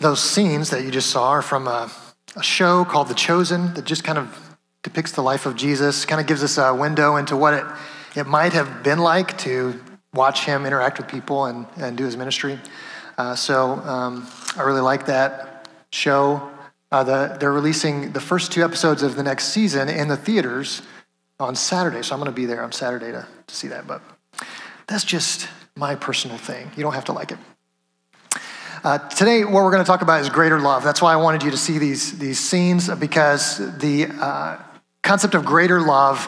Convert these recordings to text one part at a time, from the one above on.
those scenes that you just saw are from a, a show called The Chosen that just kind of depicts the life of Jesus, kind of gives us a window into what it, it might have been like to watch him interact with people and, and do his ministry. Uh, so um, I really like that show. Uh, the, they're releasing the first two episodes of the next season in the theaters on Saturday. So I'm going to be there on Saturday to, to see that. But that's just my personal thing. You don't have to like it. Uh, today, what we're going to talk about is greater love. That's why I wanted you to see these, these scenes because the uh, concept of greater love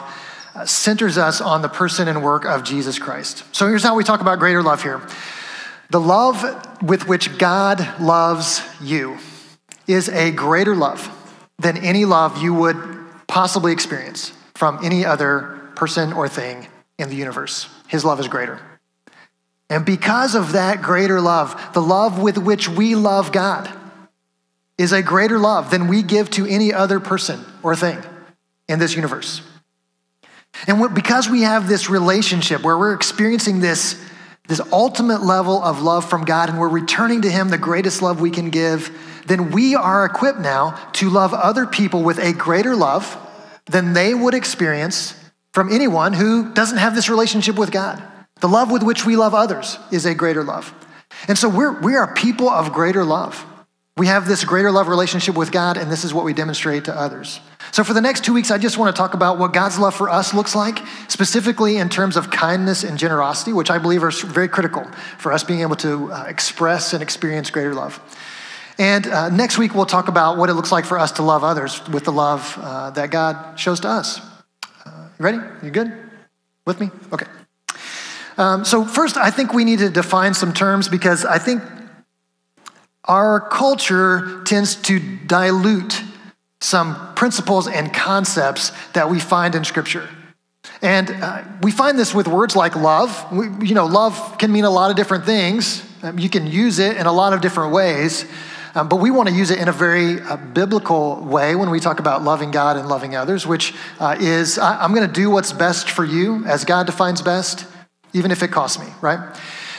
uh, centers us on the person and work of Jesus Christ. So here's how we talk about greater love here the love with which God loves you is a greater love than any love you would possibly experience from any other person or thing in the universe. His love is greater. And because of that greater love, the love with which we love God is a greater love than we give to any other person or thing in this universe. And because we have this relationship where we're experiencing this, this ultimate level of love from God and we're returning to Him the greatest love we can give, then we are equipped now to love other people with a greater love than they would experience from anyone who doesn't have this relationship with God. The love with which we love others is a greater love. And so we're, we are people of greater love. We have this greater love relationship with God, and this is what we demonstrate to others. So, for the next two weeks, I just want to talk about what God's love for us looks like, specifically in terms of kindness and generosity, which I believe are very critical for us being able to uh, express and experience greater love. And uh, next week, we'll talk about what it looks like for us to love others with the love uh, that God shows to us. Uh, you ready? You good? With me? Okay. Um, so, first, I think we need to define some terms because I think our culture tends to dilute some principles and concepts that we find in Scripture. And uh, we find this with words like love. We, you know, love can mean a lot of different things. Um, you can use it in a lot of different ways. Um, but we want to use it in a very uh, biblical way when we talk about loving God and loving others, which uh, is I, I'm going to do what's best for you as God defines best even if it costs me, right?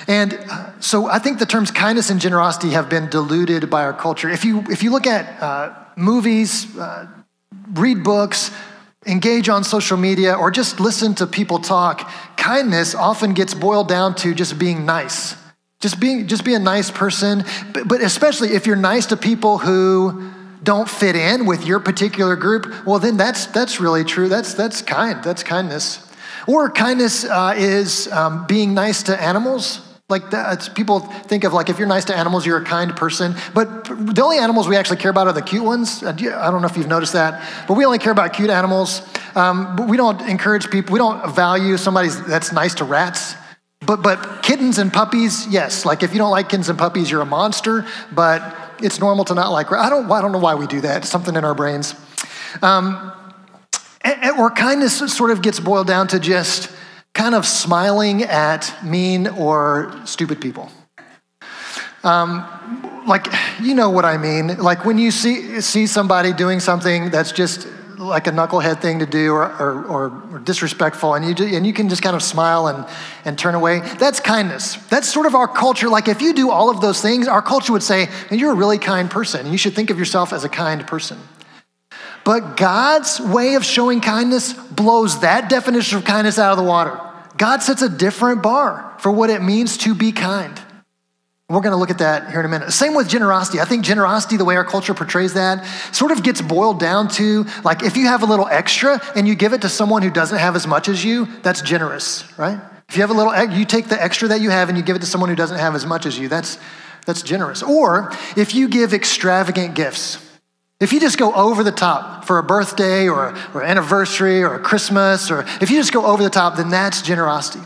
And so I think the terms kindness and generosity have been diluted by our culture. If you, if you look at uh, movies, uh, read books, engage on social media, or just listen to people talk, kindness often gets boiled down to just being nice. Just being, just be a nice person, but, but especially if you're nice to people who don't fit in with your particular group, well, then that's, that's really true. That's, that's kind. That's kindness. Or kindness uh, is um, being nice to animals. Like people think of like if you're nice to animals, you're a kind person. But the only animals we actually care about are the cute ones. Uh, I don't know if you've noticed that, but we only care about cute animals. Um, but we don't encourage people. We don't value somebody that's nice to rats. But but kittens and puppies, yes. Like if you don't like kittens and puppies, you're a monster. But it's normal to not like. I don't. I don't know why we do that. It's something in our brains. Um, or kindness sort of gets boiled down to just kind of smiling at mean or stupid people. Um, like, you know what I mean. Like when you see, see somebody doing something that's just like a knucklehead thing to do or, or, or, disrespectful, and you, do, and you can just kind of smile and, and turn away. That's kindness. That's sort of our culture. Like if you do all of those things, our culture would say, you're a really kind person. You should think of yourself as a kind person. But God's way of showing kindness blows that definition of kindness out of the water. God sets a different bar for what it means to be kind. We're going to look at that here in a minute. Same with generosity. I think generosity, the way our culture portrays that, sort of gets boiled down to like if you have a little extra and you give it to someone who doesn't have as much as you, that's generous, right? If you have a little, you take the extra that you have and you give it to someone who doesn't have as much as you, that's, that's generous. Or if you give extravagant gifts, if you just go over the top for a birthday or, or anniversary or a Christmas, or if you just go over the top, then that's generosity.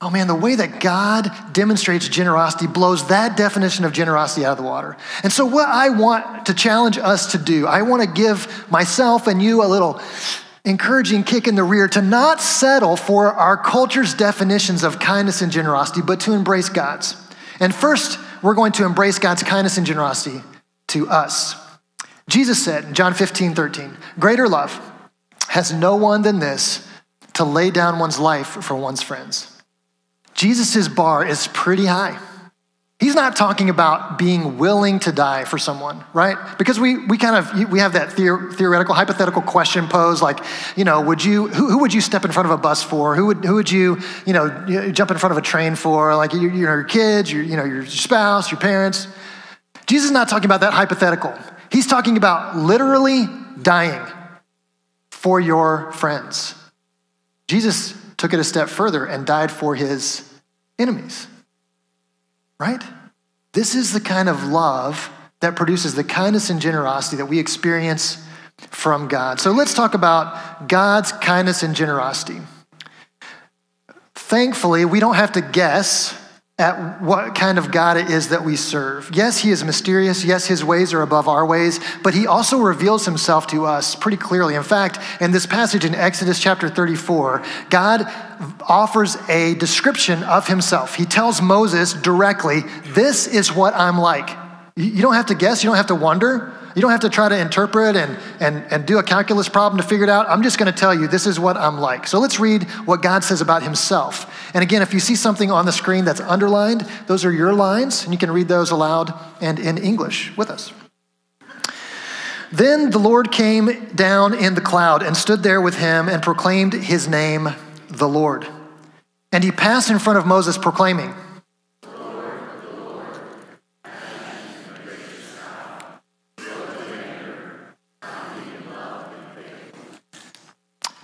Oh man, the way that God demonstrates generosity blows that definition of generosity out of the water. And so, what I want to challenge us to do, I want to give myself and you a little encouraging kick in the rear to not settle for our culture's definitions of kindness and generosity, but to embrace God's. And first, we're going to embrace God's kindness and generosity to us. Jesus said in John 15, 13, greater love has no one than this to lay down one's life for one's friends. Jesus' bar is pretty high. He's not talking about being willing to die for someone, right? Because we, we kind of, we have that theor- theoretical, hypothetical question posed like, you know, would you, who, who, would you step in front of a bus for? Who would, who would you, you know, jump in front of a train for? Like, you, you know, your kids, your, you know, your spouse, your parents. Jesus is not talking about that hypothetical. He's talking about literally dying for your friends. Jesus took it a step further and died for his enemies right? This is the kind of love that produces the kindness and generosity that we experience from God. So let's talk about God's kindness and generosity. Thankfully, we don't have to guess at what kind of God it is that we serve. Yes, He is mysterious. Yes, His ways are above our ways, but He also reveals Himself to us pretty clearly. In fact, in this passage in Exodus chapter 34, God offers a description of Himself. He tells Moses directly, This is what I'm like. You don't have to guess, you don't have to wonder. You don't have to try to interpret and, and, and do a calculus problem to figure it out. I'm just going to tell you this is what I'm like. So let's read what God says about himself. And again, if you see something on the screen that's underlined, those are your lines, and you can read those aloud and in English with us. Then the Lord came down in the cloud and stood there with him and proclaimed his name, the Lord. And he passed in front of Moses, proclaiming,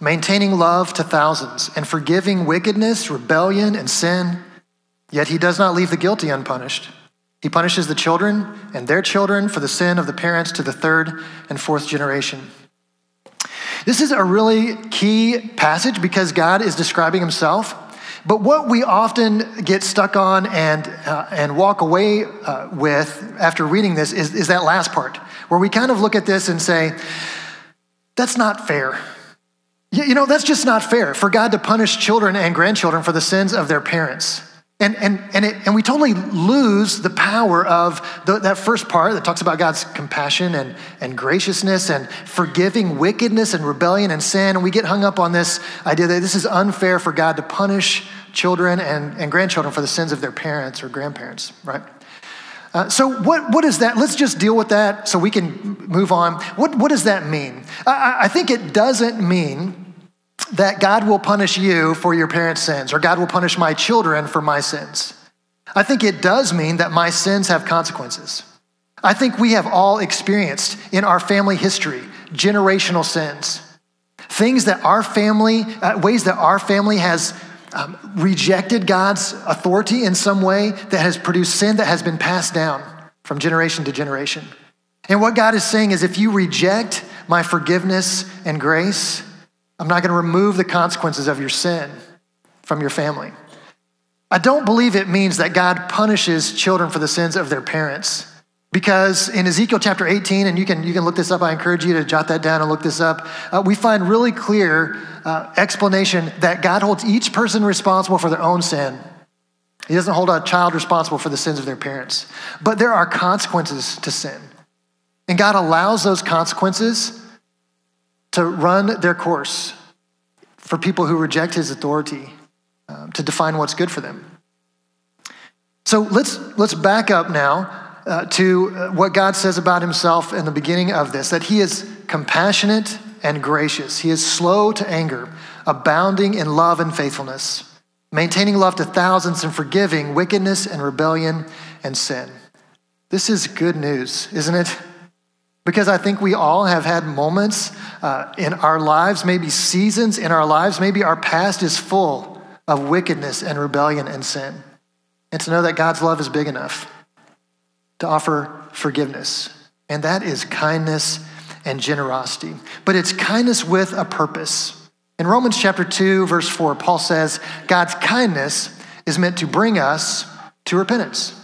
maintaining love to thousands, and forgiving wickedness, rebellion, and sin. Yet he does not leave the guilty unpunished. He punishes the children and their children for the sin of the parents to the third and fourth generation. This is a really key passage because God is describing himself. But what we often get stuck on and, uh, and walk away uh, with after reading this is, is that last part, where we kind of look at this and say, that's not fair. You know, that's just not fair for God to punish children and grandchildren for the sins of their parents. And, and, and, it, and we totally lose the power of the, that first part that talks about God's compassion and, and graciousness and forgiving wickedness and rebellion and sin. And we get hung up on this idea that this is unfair for God to punish children and, and grandchildren for the sins of their parents or grandparents, right? Uh, so, what, what is that? Let's just deal with that so we can move on. What, what does that mean? I, I think it doesn't mean that God will punish you for your parents' sins or God will punish my children for my sins. I think it does mean that my sins have consequences. I think we have all experienced in our family history generational sins, things that our family, uh, ways that our family has um, rejected God's authority in some way that has produced sin that has been passed down from generation to generation. And what God is saying is if you reject my forgiveness and grace, I'm not going to remove the consequences of your sin from your family. I don't believe it means that God punishes children for the sins of their parents. Because in Ezekiel chapter 18, and you can, you can look this up, I encourage you to jot that down and look this up, uh, we find really clear uh, explanation that God holds each person responsible for their own sin. He doesn't hold a child responsible for the sins of their parents. But there are consequences to sin. And God allows those consequences to run their course for people who reject his authority um, to define what's good for them. So let's, let's back up now uh, to uh, what God says about himself in the beginning of this that he is compassionate and gracious. He is slow to anger, abounding in love and faithfulness, maintaining love to thousands and forgiving wickedness and rebellion and sin. This is good news, isn't it? Because I think we all have had moments uh, in our lives, maybe seasons in our lives, maybe our past is full of wickedness and rebellion and sin. And to know that God's love is big enough to offer forgiveness. And that is kindness and generosity. But it's kindness with a purpose. In Romans chapter 2, verse 4, Paul says, God's kindness is meant to bring us to repentance.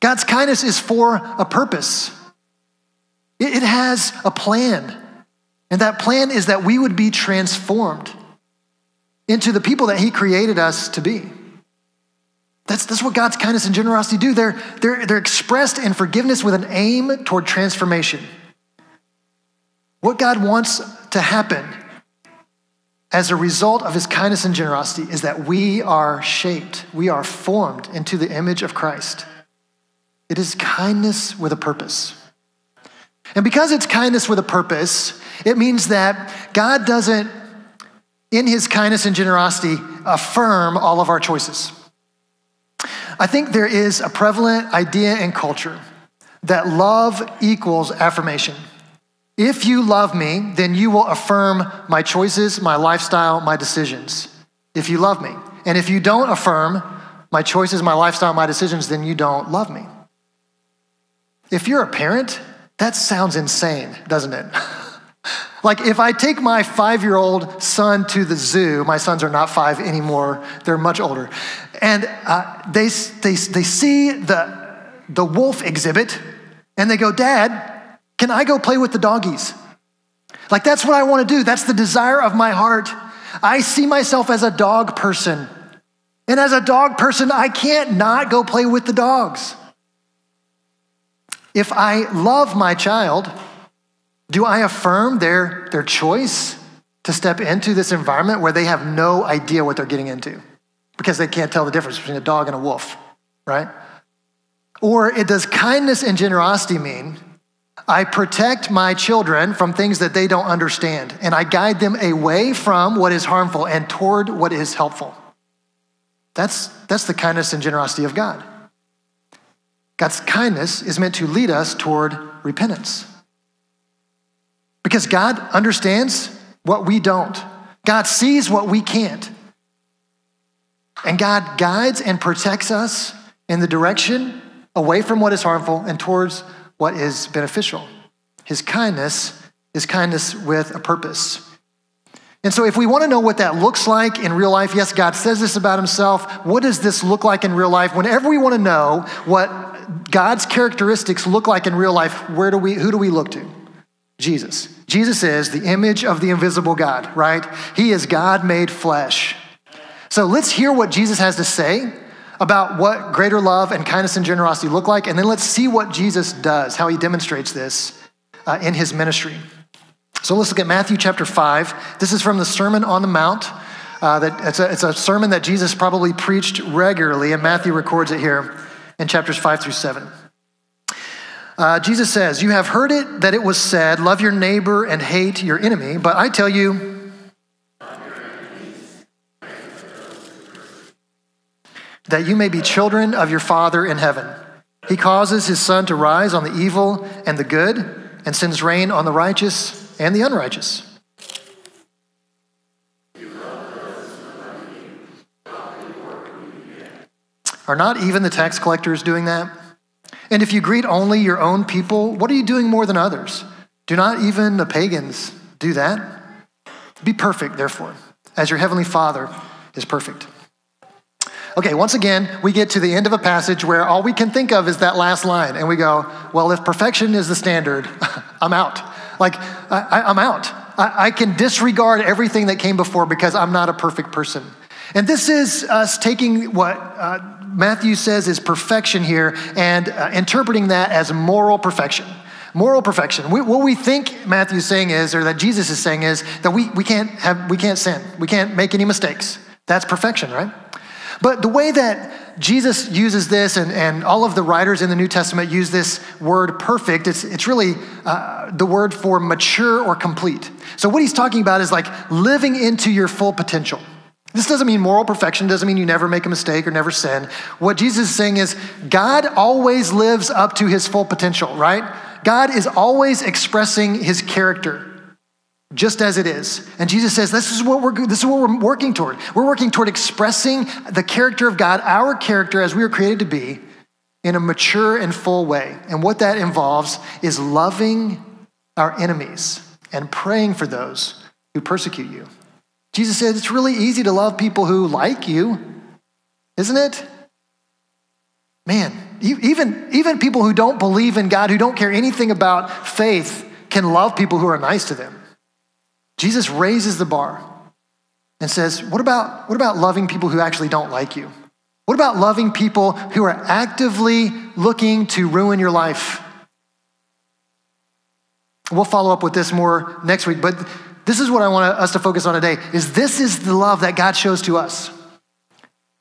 God's kindness is for a purpose, it has a plan. And that plan is that we would be transformed into the people that He created us to be. That's, that's what God's kindness and generosity do. They're, they're, they're expressed in forgiveness with an aim toward transformation. What God wants to happen as a result of his kindness and generosity is that we are shaped, we are formed into the image of Christ. It is kindness with a purpose. And because it's kindness with a purpose, it means that God doesn't, in his kindness and generosity, affirm all of our choices. I think there is a prevalent idea in culture that love equals affirmation. If you love me, then you will affirm my choices, my lifestyle, my decisions. If you love me. And if you don't affirm my choices, my lifestyle, my decisions, then you don't love me. If you're a parent, that sounds insane, doesn't it? like if I take my five year old son to the zoo, my sons are not five anymore, they're much older, and uh, they, they, they see the, the wolf exhibit and they go, Dad, can I go play with the doggies? Like that's what I want to do. That's the desire of my heart. I see myself as a dog person. And as a dog person, I can't not go play with the dogs. If I love my child, do I affirm their, their choice to step into this environment where they have no idea what they're getting into because they can't tell the difference between a dog and a wolf, right? Or it does kindness and generosity mean I protect my children from things that they don't understand and I guide them away from what is harmful and toward what is helpful. That's, that's the kindness and generosity of God. God's kindness is meant to lead us toward repentance. Because God understands what we don't, God sees what we can't. And God guides and protects us in the direction away from what is harmful and towards what is beneficial. His kindness is kindness with a purpose. And so, if we want to know what that looks like in real life, yes, God says this about himself. What does this look like in real life? Whenever we want to know what God's characteristics look like in real life, where do we, who do we look to? Jesus. Jesus is the image of the invisible God, right? He is God made flesh. So let's hear what Jesus has to say about what greater love and kindness and generosity look like, and then let's see what Jesus does, how he demonstrates this uh, in his ministry. So let's look at Matthew chapter 5. This is from the Sermon on the Mount. Uh, that it's, a, it's a sermon that Jesus probably preached regularly, and Matthew records it here in chapters 5 through 7. Uh, Jesus says, You have heard it that it was said, Love your neighbor and hate your enemy, but I tell you, that you may be children of your Father in heaven. He causes his sun to rise on the evil and the good, and sends rain on the righteous and the unrighteous. Are not even the tax collectors doing that? And if you greet only your own people, what are you doing more than others? Do not even the pagans do that? Be perfect, therefore, as your heavenly Father is perfect. Okay, once again, we get to the end of a passage where all we can think of is that last line, and we go, well, if perfection is the standard, I'm out. Like, I, am out. I, I can disregard everything that came before because I'm not a perfect person. And this is us taking what uh, Matthew says is perfection here and uh, interpreting that as moral perfection. Moral perfection. We, what we think Matthew's saying is, or that Jesus is saying is, that we, we, can't have, we can't sin. We can't make any mistakes. That's perfection, right? But the way that Jesus uses this, and, and all of the writers in the New Testament use this word perfect, it's, it's really uh, the word for mature or complete. So, what he's talking about is like living into your full potential. This doesn't mean moral perfection, doesn't mean you never make a mistake or never sin. What Jesus is saying is God always lives up to his full potential, right? God is always expressing his character just as it is. And Jesus says, this is what we're this is what we're working toward. We're working toward expressing the character of God, our character as we were created to be, in a mature and full way. And what that involves is loving our enemies and praying for those who persecute you. Jesus said it's really easy to love people who like you, isn't it? Man, even, even people who don't believe in God, who don't care anything about faith, can love people who are nice to them. Jesus raises the bar and says, What about, what about loving people who actually don't like you? What about loving people who are actively looking to ruin your life? We'll follow up with this more next week, but this is what I want us to focus on today is this is the love that God shows to us.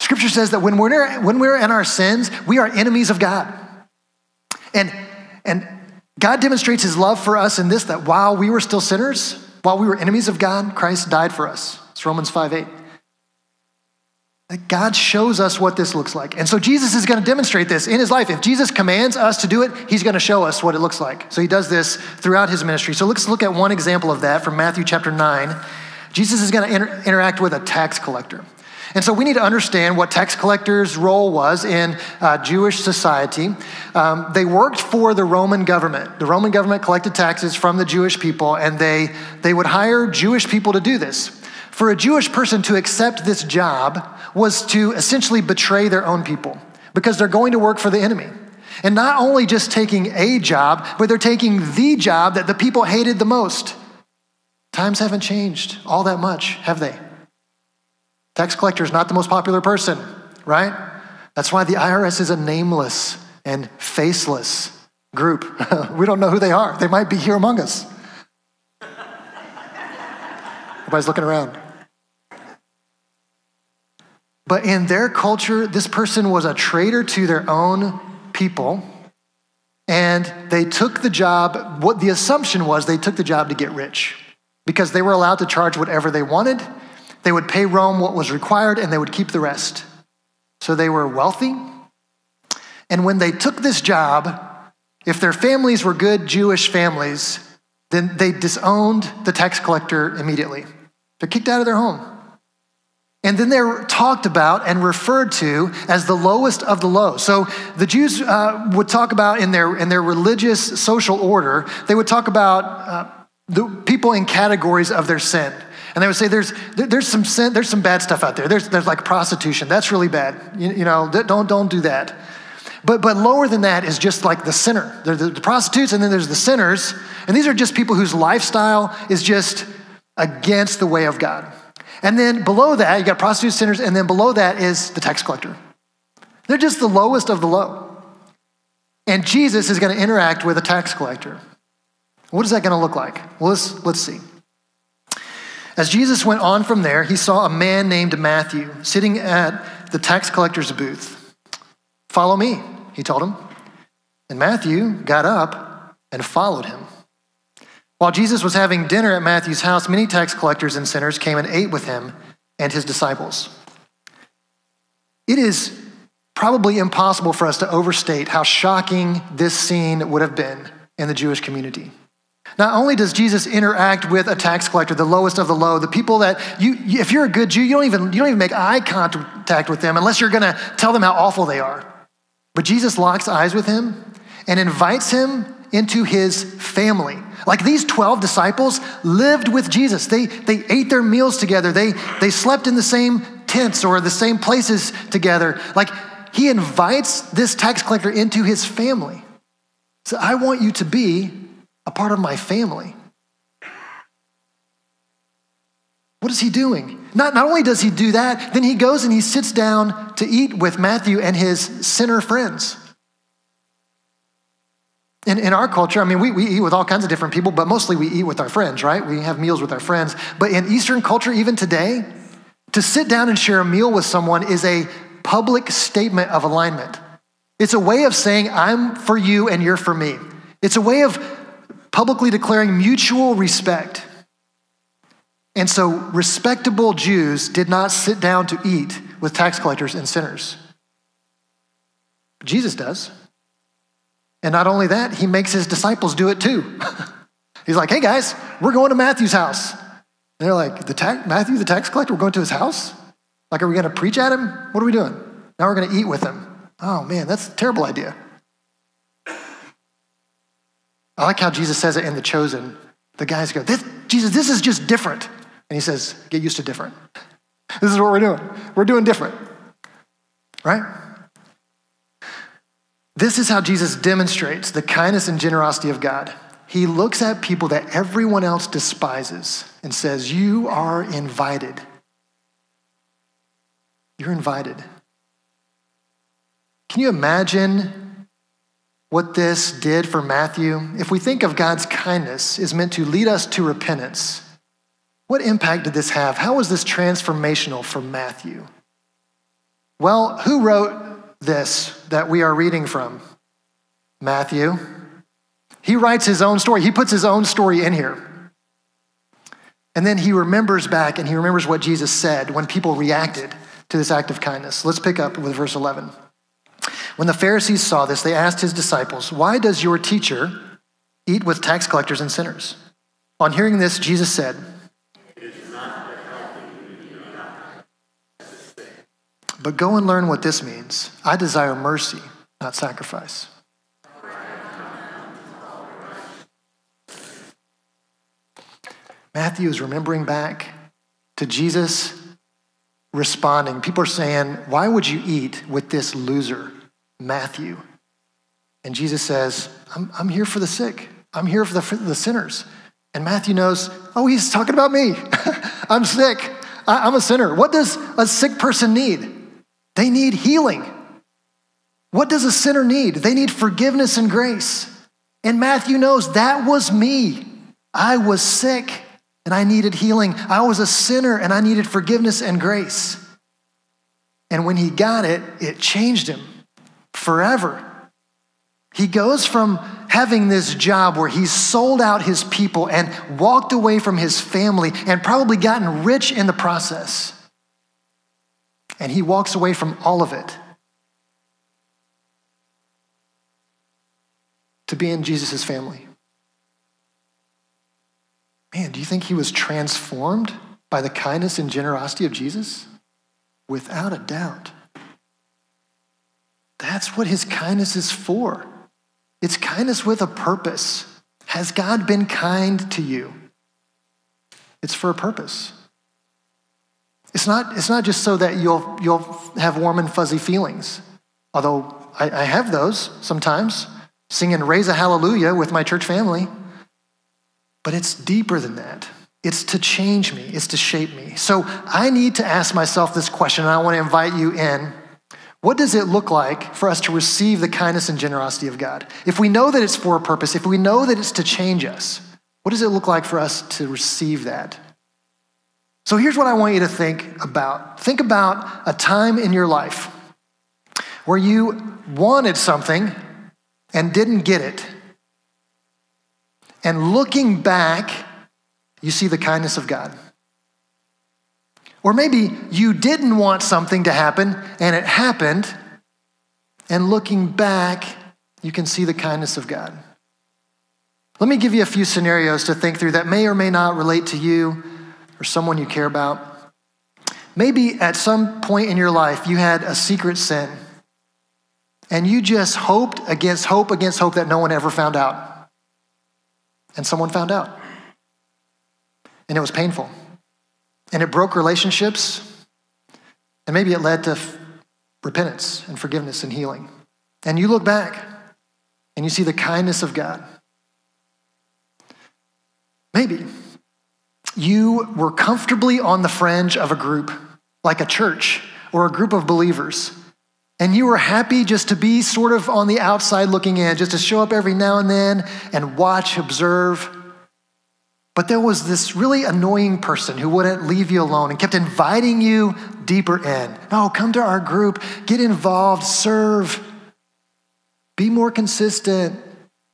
Scripture says that when we're, when we're in our sins, we are enemies of God. And, and God demonstrates his love for us in this that while we were still sinners, while we were enemies of God, Christ died for us. It's Romans 5 8. That God shows us what this looks like. And so Jesus is going to demonstrate this in his life. If Jesus commands us to do it, he's going to show us what it looks like. So he does this throughout his ministry. So let's look at one example of that from Matthew chapter 9. Jesus is going to inter- interact with a tax collector. And so we need to understand what tax collectors' role was in uh, Jewish society. Um, they worked for the Roman government. The Roman government collected taxes from the Jewish people, and they, they would hire Jewish people to do this. For a Jewish person to accept this job was to essentially betray their own people because they're going to work for the enemy. And not only just taking a job, but they're taking the job that the people hated the most. Times haven't changed all that much, have they? Tax collector is not the most popular person, right? That's why the IRS is a nameless and faceless group. we don't know who they are. They might be here among us. Everybody's looking around. But in their culture, this person was a traitor to their own people. And they took the job, what the assumption was, they took the job to get rich because they were allowed to charge whatever they wanted. They would pay Rome what was required and they would keep the rest. So they were wealthy. And when they took this job, if their families were good Jewish families, then they disowned the tax collector immediately. They're kicked out of their home. And then they're talked about and referred to as the lowest of the low. So the Jews uh, would talk about in their, in their religious social order, they would talk about uh, the people in categories of their sin. And they would say, there's, there's, some sin, there's some bad stuff out there. There's, there's like prostitution. That's really bad. You, you know, don't, don't do that. But, but lower than that is just like the sinner. There's the, the prostitutes, and then there's the sinners. And these are just people whose lifestyle is just against the way of God. And then below that, you got prostitutes, sinners, and then below that is the tax collector. They're just the lowest of the low. And Jesus is going to interact with a tax collector. What is that going to look like? Well, let's, let's see. As Jesus went on from there, he saw a man named Matthew sitting at the tax collector's booth. Follow me, he told him. And Matthew got up and followed him. While Jesus was having dinner at Matthew's house, many tax collectors and sinners came and ate with him and his disciples. It is probably impossible for us to overstate how shocking this scene would have been in the Jewish community. Not only does Jesus interact with a tax collector, the lowest of the low, the people that you, if you're a good Jew, you don't even, you don't even make eye contact with them unless you're going to tell them how awful they are. But Jesus locks eyes with him and invites him into his family. Like these 12 disciples lived with Jesus. They, they ate their meals together. They, they slept in the same tents or the same places together. Like he invites this tax collector into his family. So I want you to be a part of my family. What is he doing? Not, not only does he do that, then he goes and he sits down to eat with Matthew and his sinner friends. In, in our culture, I mean, we, we eat with all kinds of different people, but mostly we eat with our friends, right? We have meals with our friends. But in Eastern culture, even today, to sit down and share a meal with someone is a public statement of alignment. It's a way of saying, I'm for you and you're for me. It's a way of publicly declaring mutual respect. And so, respectable Jews did not sit down to eat with tax collectors and sinners. Jesus does. And not only that, he makes his disciples do it too. He's like, hey guys, we're going to Matthew's house. And they're like, the Matthew, the tax collector, we're going to his house? Like, are we going to preach at him? What are we doing? Now we're going to eat with him. Oh man, that's a terrible idea. I like how Jesus says it in The Chosen. The guys go, this, Jesus, this is just different. And he says, get used to different. This is what we're doing. We're doing different, right? This is how Jesus demonstrates the kindness and generosity of God. He looks at people that everyone else despises and says, You are invited. You're invited. Can you imagine what this did for Matthew? If we think of God's kindness is meant to lead us to repentance, what impact did this have? How was this transformational for Matthew? Well, who wrote this that we are reading from? Matthew. He writes his own story, he puts his own story in here. And then he remembers back and he remembers what Jesus said when people reacted to this act of kindness. Let's pick up with verse 11. When the Pharisees saw this, they asked his disciples, Why does your teacher eat with tax collectors and sinners? On hearing this, Jesus said, But go and learn what this means. I desire mercy, not sacrifice. Matthew is remembering back to Jesus responding. People are saying, Why would you eat with this loser, Matthew? And Jesus says, I'm, I'm here for the sick, I'm here for the, for the sinners. And Matthew knows, Oh, he's talking about me. I'm sick. I, I'm a sinner. What does a sick person need? They need healing. What does a sinner need? They need forgiveness and grace. And Matthew knows that was me. I was sick and I needed healing. I was a sinner and I needed forgiveness and grace. And when he got it, it changed him forever. He goes from having this job where he's sold out his people and walked away from his family and probably gotten rich in the process. And he walks away from all of it to be in Jesus' family. Man, do you think he was transformed by the kindness and generosity of Jesus? Without a doubt. That's what his kindness is for. It's kindness with a purpose. Has God been kind to you? It's for a purpose. It's not, it's not just so that you'll, you'll have warm and fuzzy feelings, although I, I have those sometimes, singing Raise a Hallelujah with my church family. But it's deeper than that. It's to change me, it's to shape me. So I need to ask myself this question, and I want to invite you in. What does it look like for us to receive the kindness and generosity of God? If we know that it's for a purpose, if we know that it's to change us, what does it look like for us to receive that? So here's what I want you to think about think about a time in your life where you wanted something and didn't get it. And looking back, you see the kindness of God. Or maybe you didn't want something to happen and it happened, and looking back, you can see the kindness of God. Let me give you a few scenarios to think through that may or may not relate to you or someone you care about. Maybe at some point in your life you had a secret sin and you just hoped against hope against hope that no one ever found out and someone found out. And it was painful. And it broke relationships. And maybe it led to f- repentance and forgiveness and healing. And you look back and you see the kindness of God. Maybe you were comfortably on the fringe of a group, like a church or a group of believers, and you were happy just to be sort of on the outside looking in, just to show up every now and then and watch, observe. But there was this really annoying person who wouldn't leave you alone and kept inviting you deeper in. No, come to our group, get involved, serve, be more consistent.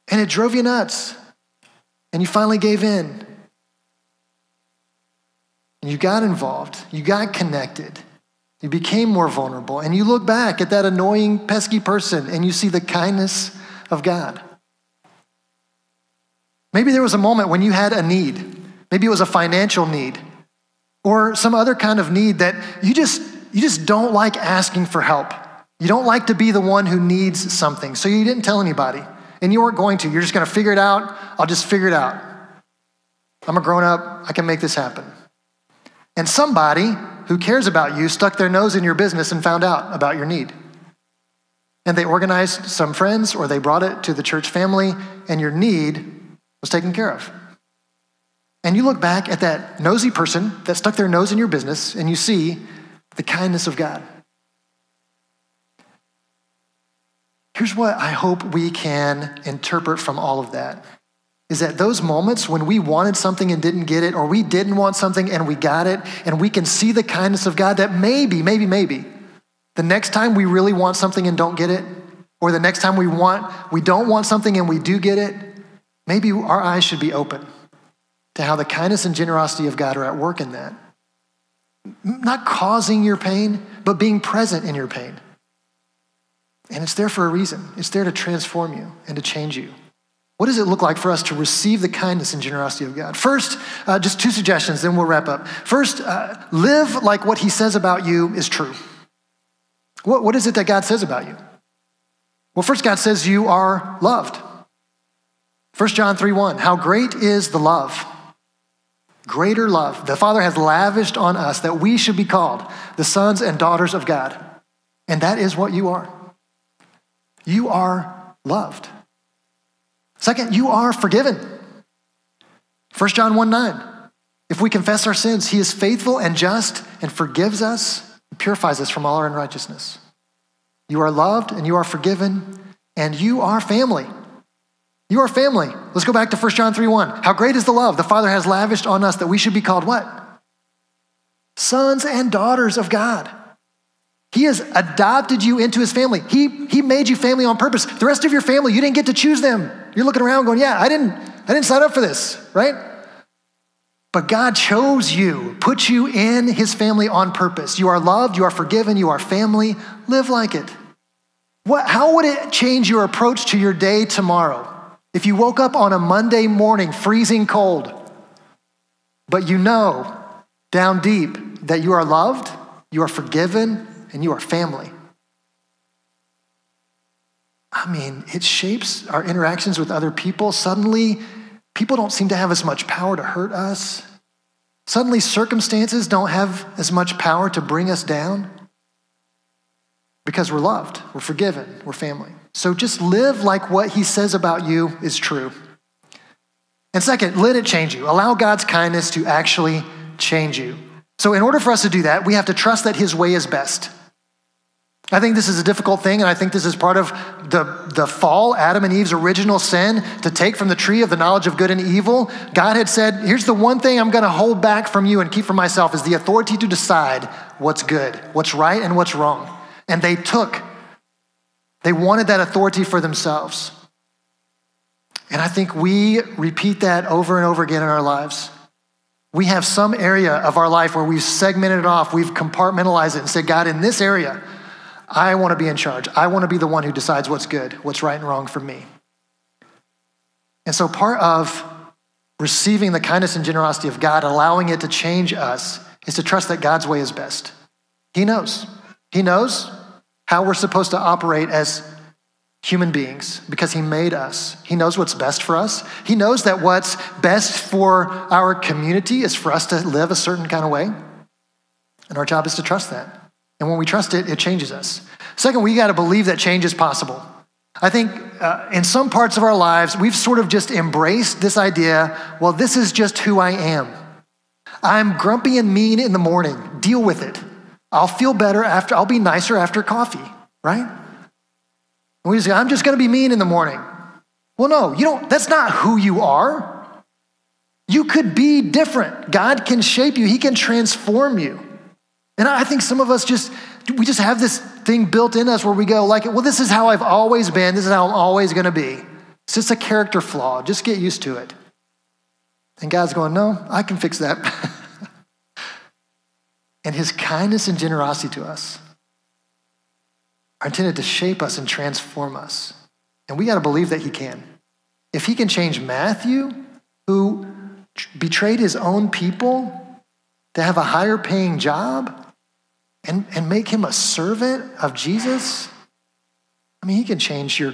And it drove you nuts. And you finally gave in. And you got involved, you got connected. You became more vulnerable. And you look back at that annoying, pesky person and you see the kindness of God. Maybe there was a moment when you had a need. Maybe it was a financial need or some other kind of need that you just, you just don't like asking for help. You don't like to be the one who needs something. So you didn't tell anybody. And you weren't going to. You're just going to figure it out. I'll just figure it out. I'm a grown up. I can make this happen. And somebody who cares about you stuck their nose in your business and found out about your need. And they organized some friends or they brought it to the church family, and your need was taken care of. And you look back at that nosy person that stuck their nose in your business, and you see the kindness of God. Here's what I hope we can interpret from all of that is that those moments when we wanted something and didn't get it, or we didn't want something and we got it, and we can see the kindness of God that maybe, maybe, maybe, the next time we really want something and don't get it, or the next time we want, we don't want something and we do get it, maybe our eyes should be open to how the kindness and generosity of God are at work in that. Not causing your pain, but being present in your pain. And it's there for a reason. It's there to transform you and to change you. What does it look like for us to receive the kindness and generosity of God? First, uh, just two suggestions, then we'll wrap up. First, uh, live like what he says about you is true. What, what is it that God says about you? Well, first, God says you are loved. 1 John 3 1, how great is the love? Greater love. The Father has lavished on us that we should be called the sons and daughters of God. And that is what you are. You are loved. Second, you are forgiven. 1 John 1 9. If we confess our sins, he is faithful and just and forgives us, and purifies us from all our unrighteousness. You are loved and you are forgiven, and you are family. You are family. Let's go back to 1 John 3 1. How great is the love the Father has lavished on us that we should be called what? Sons and daughters of God. He has adopted you into his family. He, he made you family on purpose. The rest of your family, you didn't get to choose them. You're looking around going, yeah, I didn't, I didn't sign up for this, right? But God chose you, put you in his family on purpose. You are loved, you are forgiven, you are family. Live like it. What, how would it change your approach to your day tomorrow if you woke up on a Monday morning freezing cold, but you know down deep that you are loved, you are forgiven, and you are family. I mean, it shapes our interactions with other people. Suddenly, people don't seem to have as much power to hurt us. Suddenly, circumstances don't have as much power to bring us down because we're loved, we're forgiven, we're family. So just live like what he says about you is true. And second, let it change you. Allow God's kindness to actually change you. So, in order for us to do that, we have to trust that his way is best. I think this is a difficult thing, and I think this is part of the, the fall, Adam and Eve's original sin, to take from the tree of the knowledge of good and evil. God had said, Here's the one thing I'm going to hold back from you and keep for myself is the authority to decide what's good, what's right, and what's wrong. And they took, they wanted that authority for themselves. And I think we repeat that over and over again in our lives. We have some area of our life where we've segmented it off, we've compartmentalized it and said, God, in this area, I want to be in charge. I want to be the one who decides what's good, what's right and wrong for me. And so, part of receiving the kindness and generosity of God, allowing it to change us, is to trust that God's way is best. He knows. He knows how we're supposed to operate as human beings because He made us. He knows what's best for us. He knows that what's best for our community is for us to live a certain kind of way. And our job is to trust that. And when we trust it, it changes us. Second, we got to believe that change is possible. I think uh, in some parts of our lives, we've sort of just embraced this idea well, this is just who I am. I'm grumpy and mean in the morning. Deal with it. I'll feel better after, I'll be nicer after coffee, right? And we say, I'm just going to be mean in the morning. Well, no, you don't, that's not who you are. You could be different. God can shape you, He can transform you. And I think some of us just, we just have this thing built in us where we go, like, well, this is how I've always been. This is how I'm always going to be. It's just a character flaw. Just get used to it. And God's going, no, I can fix that. and his kindness and generosity to us are intended to shape us and transform us. And we got to believe that he can. If he can change Matthew, who betrayed his own people to have a higher paying job, and, and make him a servant of Jesus, I mean, he can change your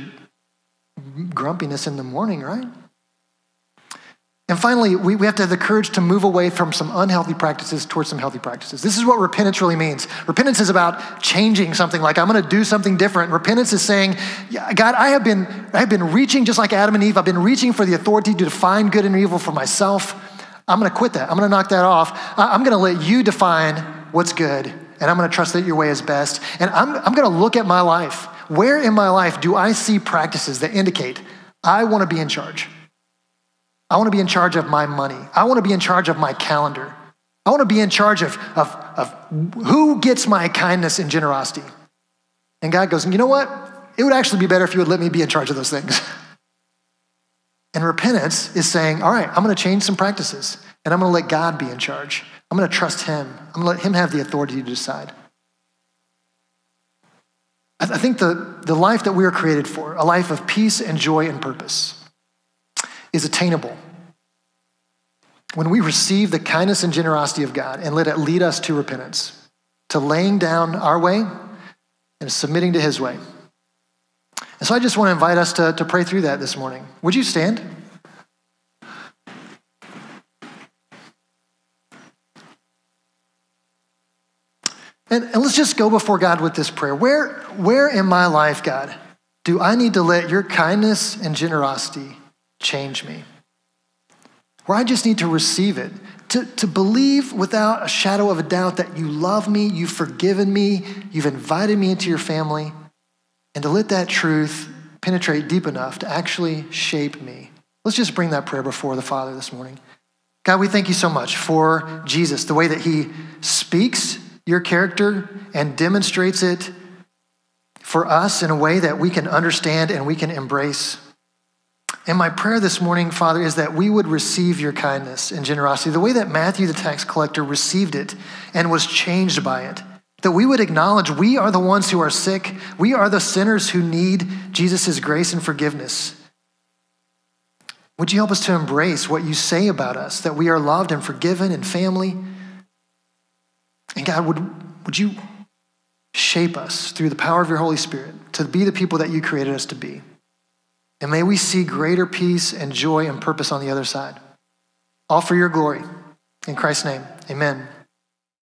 grumpiness in the morning, right? And finally, we, we have to have the courage to move away from some unhealthy practices towards some healthy practices. This is what repentance really means. Repentance is about changing something, like I'm going to do something different. Repentance is saying, God, I have, been, I have been reaching just like Adam and Eve. I've been reaching for the authority to define good and evil for myself. I'm going to quit that. I'm going to knock that off. I'm going to let you define what's good and I'm going to trust that your way is best. And I'm, I'm going to look at my life. Where in my life do I see practices that indicate I want to be in charge? I want to be in charge of my money. I want to be in charge of my calendar. I want to be in charge of, of, of who gets my kindness and generosity. And God goes, you know what? it would actually be better if you would let me be in charge of those things. And repentance is saying, all right, I'm going to change some practices and I'm going to let God be in charge. I'm going to trust Him. I'm going to let Him have the authority to decide. I think the, the life that we are created for, a life of peace and joy and purpose, is attainable when we receive the kindness and generosity of God and let it lead us to repentance, to laying down our way and submitting to His way. And so I just want to invite us to, to pray through that this morning. Would you stand? And, and let's just go before God with this prayer. Where, where in my life, God, do I need to let your kindness and generosity change me? Where I just need to receive it, to, to believe without a shadow of a doubt that you love me, you've forgiven me, you've invited me into your family, and to let that truth penetrate deep enough to actually shape me. Let's just bring that prayer before the Father this morning. God, we thank you so much for Jesus, the way that he speaks your character and demonstrates it for us in a way that we can understand and we can embrace. And my prayer this morning, Father, is that we would receive your kindness and generosity the way that Matthew, the tax collector, received it and was changed by it. That we would acknowledge we are the ones who are sick, we are the sinners who need Jesus' grace and forgiveness. Would you help us to embrace what you say about us, that we are loved and forgiven and family? And God, would, would you shape us through the power of your Holy Spirit to be the people that you created us to be? And may we see greater peace and joy and purpose on the other side. All for your glory. In Christ's name, amen.